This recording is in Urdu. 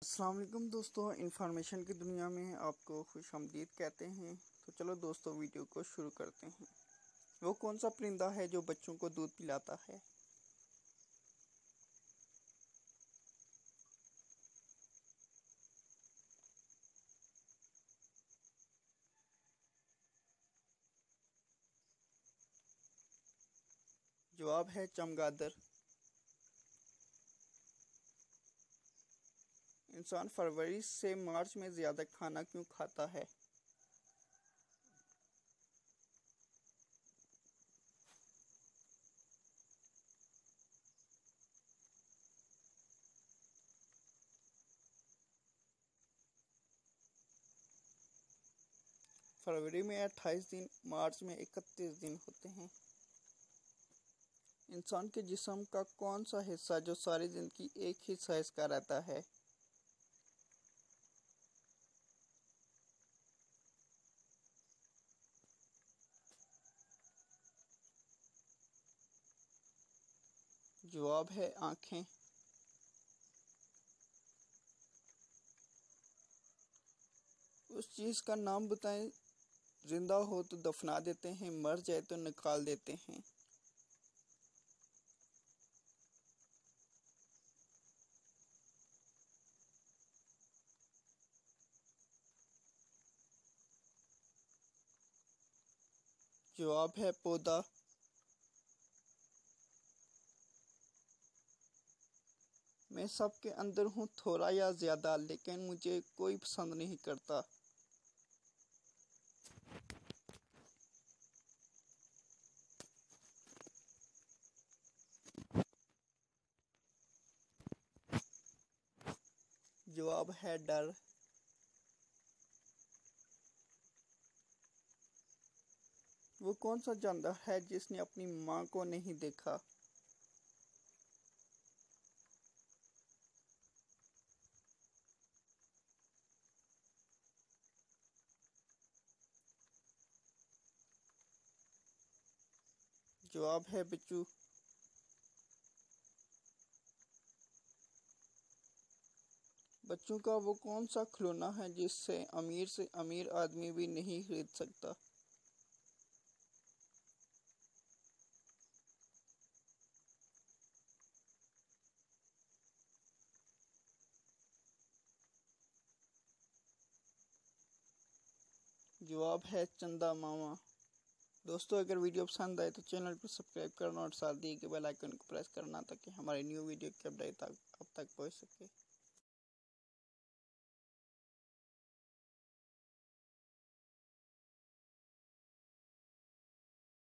السلام علیکم دوستو، انفارمیشن کی دنیا میں آپ کو خوش آمدید کہتے ہیں۔ تو چلو دوستو، ویڈیو کو شروع کرتے ہیں۔ وہ کون سا پرندہ ہے جو بچوں کو دودھ پلاتا ہے؟ جواب ہے چمگادر۔ انسان فروری سے مارچ میں زیادہ کھانا کیوں کھاتا ہے؟ فروری میں اٹھائیس دن، مارچ میں اکتیس دن ہوتے ہیں۔ انسان کے جسم کا کون سا حصہ جو ساری زندگی ایک ہی سائز کا رہتا ہے؟ جواب ہے آنکھیں۔ اس چیز کا نام بتائیں، زندہ ہو تو دفنا دیتے ہیں، مر جائے تو نکال دیتے ہیں۔ جواب ہے پودا۔ میں سب کے اندر ہوں تھوڑا یا زیادہ، لیکن مجھے کوئی پسند نہیں کرتا۔ جواب ہے ڈر۔ وہ کون سا جاندار ہے جس نے اپنی ماں کو نہیں دیکھا؟ جواب ہے بچو۔ بچوں کا وہ کون سا کھلونا ہے جس سے امیر سے امیر آدمی بھی نہیں خرید سکتا؟ جواب ہے چندہ ماما۔ دوستو، اگر ویڈیو پسند آئے تو چینل کو سبسکرائب کرنا اور ساتھ دیے کے بیل آئیکن کو پریس کرنا تاکہ ہماری نیو ویڈیو کی اپڈیٹ اب تک پہنچ سکے۔